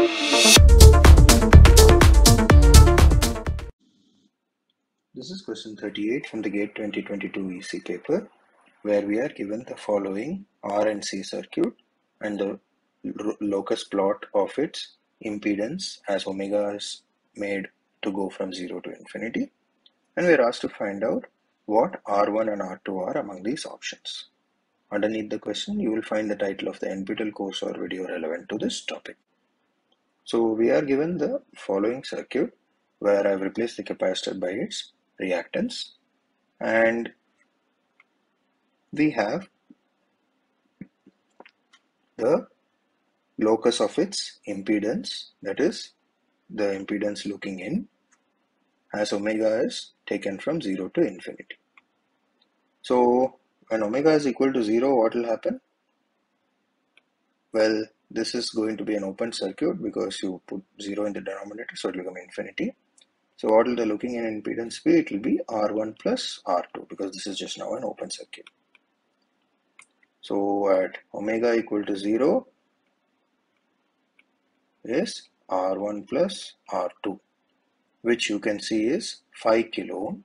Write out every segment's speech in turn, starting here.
This is question 38 from the GATE 2022 EC paper where we are given the following RNC circuit and the locus plot of its impedance as omega is made to go from 0 to infinity and we are asked to find out what R1 and R2 are among these options. Underneath the question you will find the title of the NPTEL course or video relevant to this topic. So we are given the following circuit where I have replaced the capacitor by its reactance and we have the locus of its impedance that is the impedance looking in as omega is taken from 0 to infinity. So when omega is equal to 0 what will happen? Well this is going to be an open circuit because you put 0 in the denominator so it will become infinity. So what will the looking in impedance be? It will be R1 plus R2 because this is just now an open circuit. So at omega equal to 0 is R1 plus R2 which you can see is 5 kilo ohm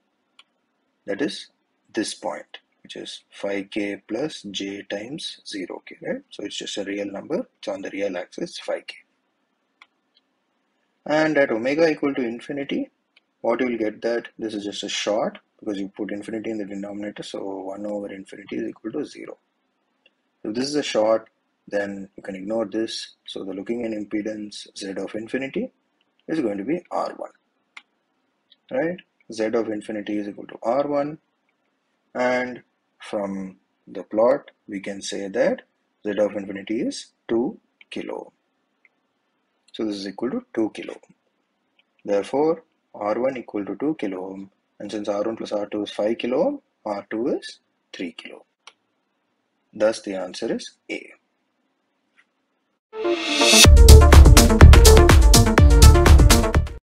that is this point which is 5k plus j times 0k right? So it's just a real number. It's on the real axis 5k and at omega equal to infinity what you will get that this is just a short because you put infinity in the denominator so 1 over infinity is equal to 0 if this is a short then you can ignore this. So the looking in impedance z of infinity is going to be r1 right? Z of infinity is equal to r1 and from the plot we can say that z of infinity is 2 kilo. So this is equal to 2 kilo. Therefore r1 equal to 2 kilo ohm. And since r1 plus r2 is 5 kilo ohm r2 is 3 kilo. Thus the answer is a